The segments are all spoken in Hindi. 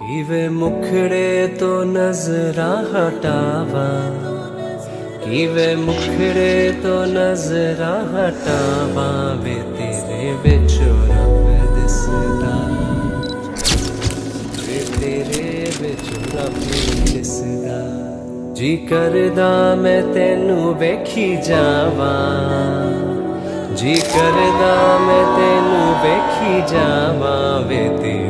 कि वे मुखड़े तो नजरा हटावा। कि वे मुखड़े तो नजरा हटावा, वे तेरे बिच रब दिसदा। वे तेरे बिच रब दिसदा। जी करदा मैं तेनू वेखी जावा। जी करदा मैं तेनू वेखी जावा, वे तेरे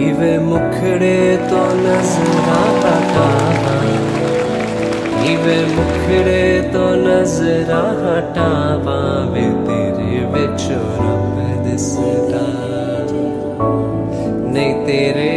ਕਿਵੇਂ ਮੁਖੜੇ ਤੋਂ ਨਜ਼ਰਾਂ ਹਟਾਵਾਂ ਕਿਵੇਂ ਮੁਖੜੇ ਤੋਂ ਨਜ਼ਰਾਂ ਹਟਾਵਾਂ ਵੇ ਤੇਰੇ ਵਿੱਚ ਰੱਬ ਦਿਸਦਾ। ਨਹੀਂ ਤੇਰੇ